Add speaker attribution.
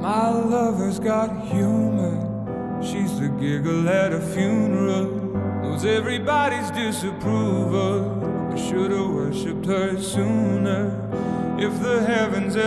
Speaker 1: My lover's got humor. She's the giggle at a funeral. Knows everybody's disapproval. I should've worshipped her sooner. If the heavens ever